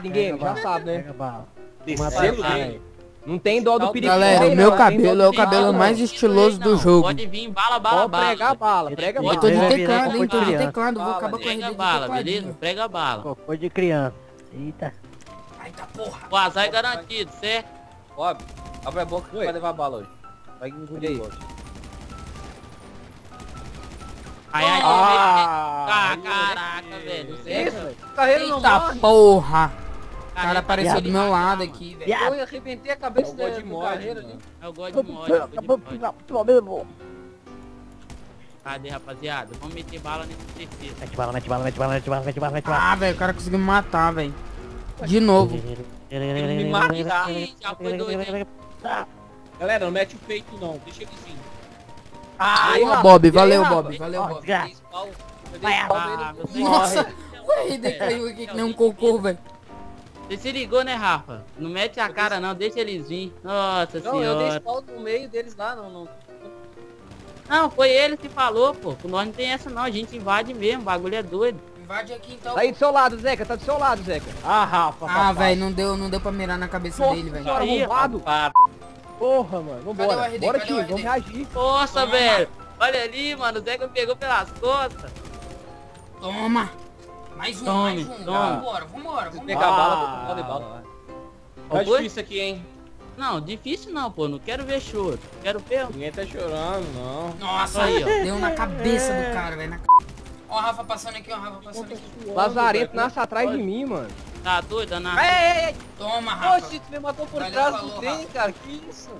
ligado em game, já sabe, né? Descendo dele. Não tem dó do perigo. Galera, o meu cabelo é o cabelo mais estiloso do jogo. Pode vir, bala, bala, bala. pregar bala, prega Eu bala. tô de teclado, hein? cocô Tô de teclado, vou Bala, acabar com a Prega bala, beleza? Prega bala. Cocô de criança. Eita. Ai, tá porra. O azar é garantido, certo? Óbvio. Abre a boca que vai levar bala hoje. Vai engolir aí. hoje. Ai, ai, Ah, ah, caraca, velho. Isso, carreira não Eita porra. O cara apareceu do meu lado aqui, velho. Eu arrebentei a cabeça de do mod, ali. Eu gosto de mod, mod. Cadê, rapaziada? Vamos meter bala nesse terceiro. Mete bala, mete bala, mete bala, mete bala, mete bala, mete bala. Ah, velho, o cara conseguiu me matar, velho. De novo. me mata. Ih, já foi doido, hein? Galera, não mete o peito não. Deixa ele vir. Ah. Bob, aí, valeu? Bob, valeu, Bob. Ah. Nossa, o RD caiu aqui que nem um cocô, velho. Você se ligou, né, Rafa? Não mete a cara não, deixa eles vir. Nossa Não, eu dei senhora. spawn no meio deles lá, não, não. Não, foi ele que falou, pô. Nós não tem essa não, a gente invade mesmo, o bagulho é doido. Invade aqui então. Tá aí do seu lado, Zeca, tá do seu lado, Zeca. Ah, Rafa. Ah, velho, não deu, não deu pra mirar na cabeça Nossa dele, velho. senhora, arrombado. Para. Porra, mano, vambora. RD? Bora, RD? vamos reagir. Nossa, Toma. velho. Olha ali, mano, o Zeca me pegou pelas costas. Toma. Mais um, Tome, mais um. tome. Vambora, vambora, vambora. pegar a bala, bala. Tá Oi? difícil aqui, hein? Não, difícil não, pô. Não quero ver choro. Quero ver. Ninguém tá chorando, não. Nossa, Aí, ó. deu na cabeça do cara, velho. na Ó a Rafa passando aqui, ó a Rafa passando aqui. Lazarento nasce atrás de mim, mano. Tá doido, Ana? Ei, ei, ei. Toma, Rafa. Oxi, tu me matou por Valeu, trás falou, do trem, cara. Que isso?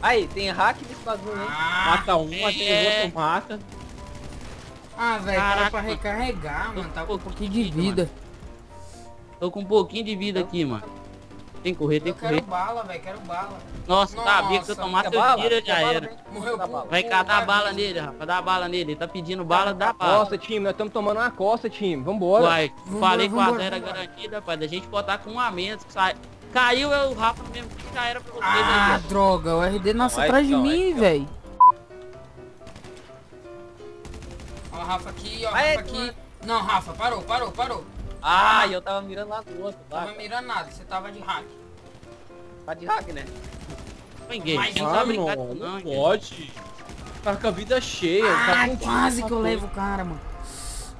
Aí, tem hack nesse bagulho, hein? Ah, Mata um, é. mata o outro, mata. Ah velho, Caraca, para pra mano. recarregar, mano. Tá com um pouquinho de vida. Tô com um pouquinho de vida aqui, mano. Tem que correr, tem Eu que quero correr. bala, velho, quero bala. Nossa, sabia que se eu Nossa, tomasse eu tiro, já era. Morreu Dá bala. Vai a vários. bala nele, rapaz. Dá a bala nele. Ele tá pedindo bala, dá bala. Costa, time, nós estamos tomando uma costa, time. Vambora. Vambora, falei que azar era vambora. garantido, rapaz. Da gente botar com um a menos. Que sai... Caiu eu, o Rafa no mesmo tempo, já era pra vocês Ah, aí, droga, o RD nasce Vai, atrás de então, mim, vai, velho. Rafa aqui, ó Rafa aqui. Não, Rafa, parou, parou, parou. Ah, eu tava mirando lá no outro, Tava tá? mirando nada, você tava de hack. Tá de hack, né? gay. Mais Não tá não, não, pode. Tá com a vida cheia. tá Ah, com quase que eu tá levo o cara, mano.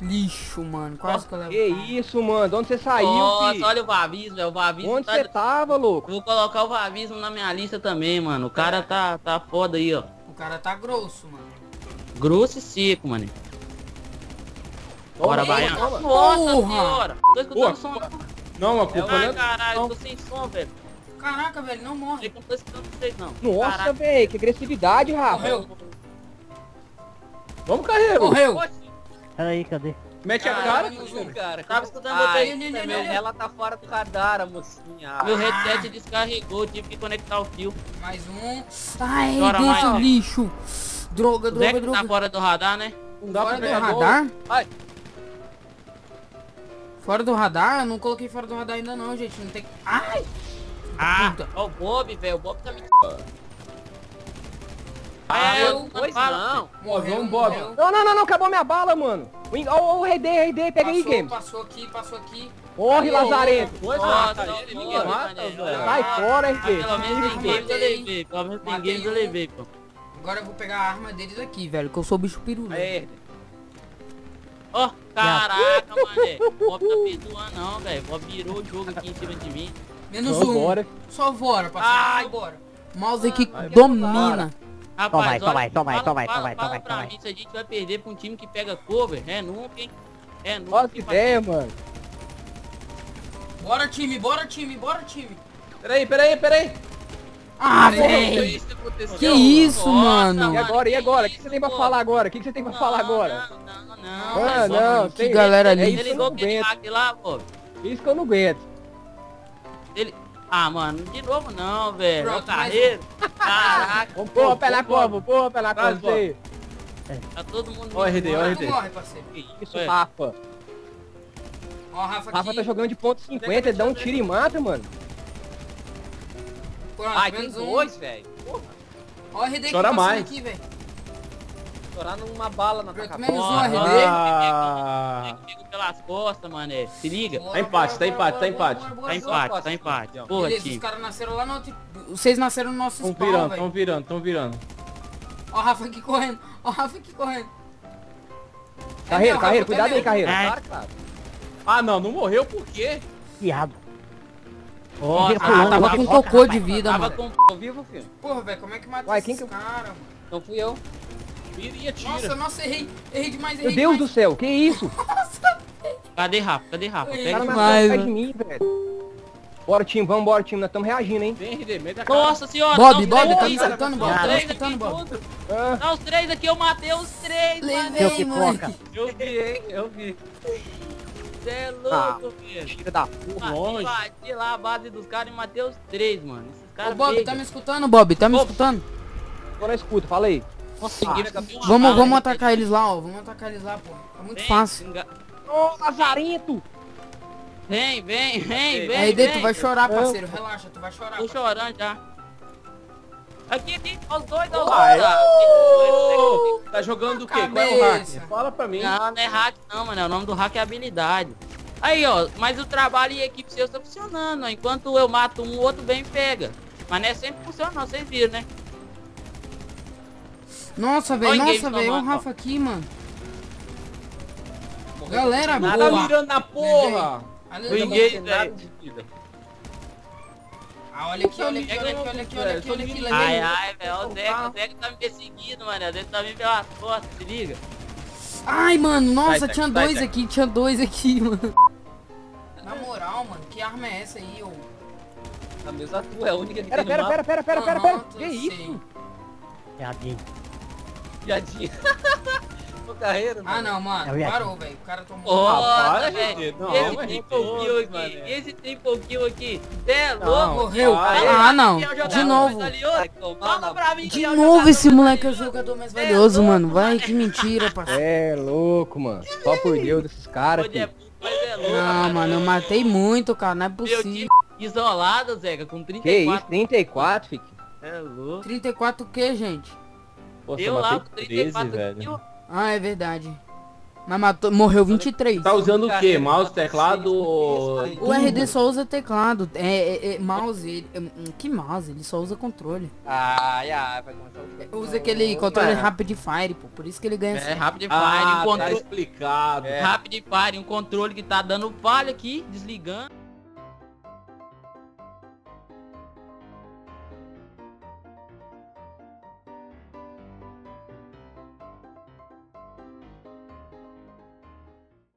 Lixo, mano, quase que eu levo Que o cara. isso, mano? De onde você saiu, Nossa, fi? olha o Vavismo, velho. O Vavismo Onde tá... você tava, louco? Vou colocar o Vavismo na minha lista também, mano. O cara tá, tá foda aí, ó. O cara tá grosso, mano. Grosso e seco, mano. Bora, toma. Nossa Porra! senhora. Tô escutando som. Não, a culpa não Ai, é... caralho, tô sem som, velho. Caraca, velho, não morre. Eu não tô escutando vocês, não. Nossa, Caraca. velho, que agressividade, Rafa. Morreu. Vamos, carreiro. Morreu. Peraí, cadê? Mete a cara. cara. Tava escutando Ai, meu, olha. ela tá fora do radar, a mocinha. Meu headset descarregou, tive que conectar o fio. Mais um. Ai, seu ó. lixo. Droga, O droga, tá droga. fora do radar, né? Não dá Fora pra do radar? Ai. Fora do radar? Eu não coloquei fora do radar ainda não, gente. Não tem... Ai! Ah, ó o Bob, velho. O Bob tá me... Ah, É, eu- Pois não. Morreu, vamos, Bob. Não, não, não, não, acabou minha bala, mano. Ó, o RD, RD, pega aí, Passou, game. passou aqui, passou aqui. Corre, ó, Lazarento. Nossa, mata ele, ninguém mata, velho. Sai fora, Ah, pelo RD. menos em games eu levei. Pelo menos em Matei games eu um. levei, pô. Agora eu vou pegar a arma deles aqui, velho, que eu sou bicho. Aí, Ó, caraca, Bob tá perdoando não, velho. O Bob virou o jogo aqui em cima de mim. Menos Vambora. um. Só bora, parceiro, Ai. só bora. Mouse aqui Ai, domina. Rapaz, Toma aí, toma aí, toma aí, toma aí, toma aí, fala toma aí, mim se a gente vai perder pra um time que pega cover. É nunca, hein? É nunca. Olha que ideia, mano. Bora, time, bora, time, bora, time. Peraí, peraí, peraí. Ah, Porra, velho. isso que aconteceu. Que isso, Nossa, mano. E agora, e agora? O que você tem pra falar agora? O que você tem pra falar agora? Não, não, não. Ah, não, mano, que tem- galera é ali. isso Ele ligou aquele hack lá, pô. Isso que eu não aguento. Ele... Ah, mano, de novo não, velho. É o carreiro. Caraca, pôr pé na Traz, cova, você. tá todo mundo... Ó, RD, ó. RD. Morre, parceiro. Isso, é? Rafa. Ó, Rafa aqui. Rafa tá jogando de ponto 50, ele dá um tiro e mata, mano. Pronto, Ai, tem um. dois, velho. Ó, o RD aqui Chora passando mais. aqui, velho. Estourar numa bala na tua menos um. RD. Ah. Pego pelas costas, mané. Se liga. Tá empate, tá empate, tá empate. Tá empate, tá empate. Porra, Beleza, os tio. caras nasceram lá no outro... Vocês nasceram no nosso Tão spawn, virando, velho. tão virando, tão virando. Ó o Rafa aqui correndo. Ó o Rafa aqui correndo. É Carreiro, meu, carreiro, Rafa, cuidado é aí, meu. carreiro. É. Ah, não, não morreu por quê? Viado. Nossa, Ah, pulando, tava rock, com cocô de vida, Tava mano. com... Tô vivo, filho. Porra, velho, como é que mata Uai, esses quem que- caras, mano? Então fui eu. Vira e atira. Nossa, nossa, errei. Errei demais, errei Meu Deus do demais. céu, que isso? Cadê Rafa? Cadê Rafa? Pega matou Demais, atrás de mim, velho. Bora, time, vamos embora, time. Nós estamos reagindo, hein? Vem, RD, mete a cara. Nossa senhora. Bob, tá Bob, tá me escutando, Bob? Tá Tá me escutando, Bob? Tá os três aqui, eu matei os três, Levei, mano. Eu vi, hein, eu vi. Você é Ah. louco, filho. tira da Por Ah, longe. Invadi lá a base dos caras e matei os três, mano. Esses Ô, caras Bob, pegam. tá me escutando, Bob? Tá me Bob. escutando? Agora escuta, fala aí. Pegar uma Vamos, bala vamos atacar eles lá, ó. Vamos atacar eles lá, pô. Tá muito Vem, fácil. enga- Ô, Lazarento! Vem, vem, vem, vem. Tu vem. vai chorar, parceiro. Relaxa, tu vai chorar. Tô parceiro. chorando já. Aqui, aqui, os dois, os dois. Tá jogando o quê? Qual é o hack? Fala pra mim. Não, não é hack não, mano. O nome do hack é habilidade. Aí, ó, mas o trabalho e a equipe seu tá funcionando, ó. Enquanto eu mato um, o outro vem e pega. Mas não é sempre funciona não, vocês viram, né? Nossa, velho. Nossa, velho. Olha o. Rafa aqui, mano. Galera, Nada boa. Tá mirando na porra. Aleluia. Ninguém, tem nada velho. Ah, olha aqui, olha aqui, olha aqui, olha aqui, olha aqui, olha aqui. Ai, ai, velho, o Zeca, o Zeca tá me perseguindo, mano. O Zeca tá me pelas costas, se liga. Ai, mano. Nossa, Vai, tinha vai, dois vai. aqui, tinha dois aqui, mano. Na moral, mano. Que arma é essa aí, ô? A mesa tua é a única que Pera, tem no pera, mapa. pera, pera, pera, pera, pera. Aham, Que isso? sei. Viadinho. Piadinha. O carreiro, Ah, não, mano. É. Parou, velho. O cara tomou. Nossa, para, velho. Esse mas todos, kill aqui, mané. esse triple kill aqui. Cê é Não, louco, Morreu. Vai, Ah, não. É De novo. valioso? De é novo esse moleque é o valioso. jogador mais Cê é valioso, louco, mano. Vai, que mentira, parceiro. É louco, mano. Só por Deus desses caras, é é. Não, mano, eu matei muito, cara. Não é possível. isolado, Zeca, com Que isso? 34. 34, fique. É louco. 34 o que, gente? Pô, Eu lá matei com 13, 34 velho. Ah, é verdade. Mas matou, morreu 23. Tá usando o quê? Carreiro, Mouse, tá teclado ou... O RD só usa teclado. É, é, é mouse. ele- é, hum, que mouse? Ele só usa controle. Ai, ai, vai começar o... Usa aquele controle É. Rapid Fire, pô. Por isso que ele ganha. É, Rapid Fire, Ah, um tá controle. explicado. Rapid Fire, um controle que tá dando falha aqui, desligando.